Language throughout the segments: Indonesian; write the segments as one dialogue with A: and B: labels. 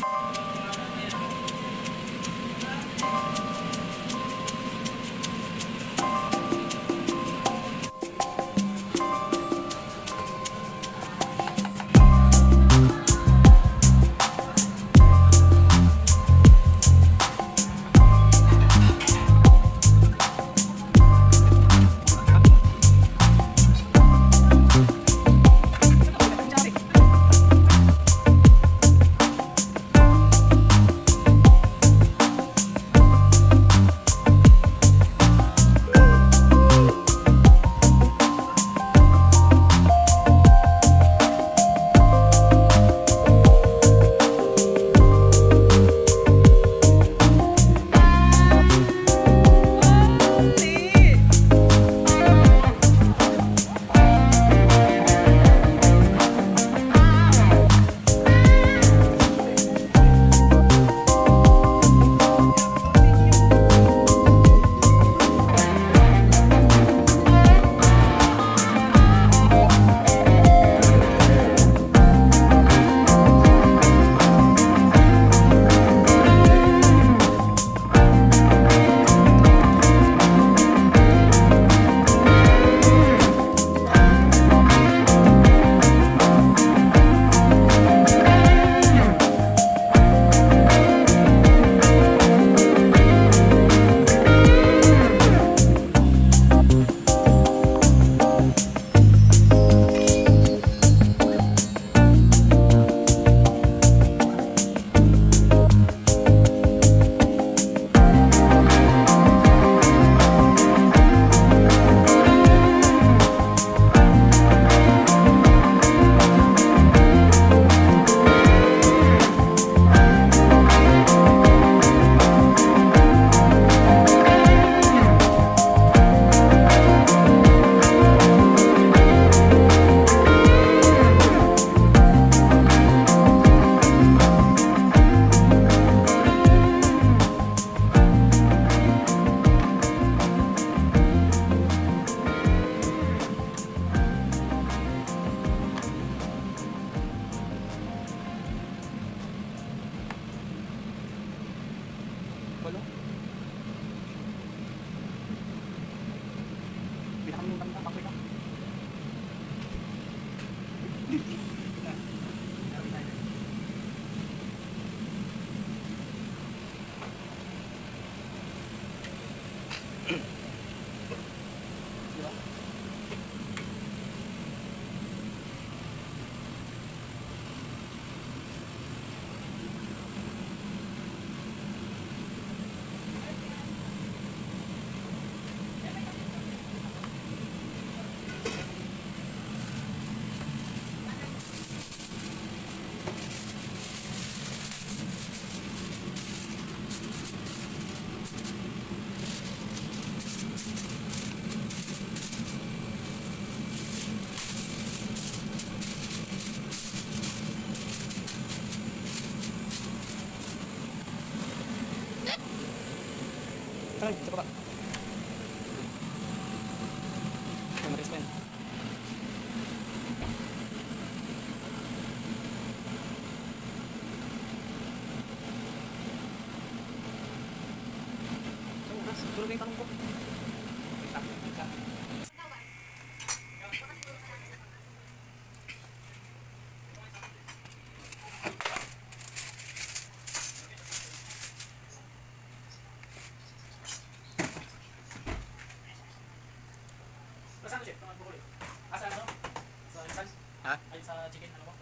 A: you ito pa. Mataris pa yan. Sa oras, siguro ba yung
B: Ha?
A: Ay, sa chicken, ano mo?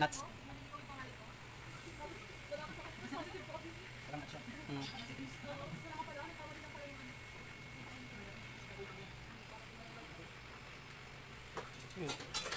C: Nuts.
B: Hmm.
C: Hmm.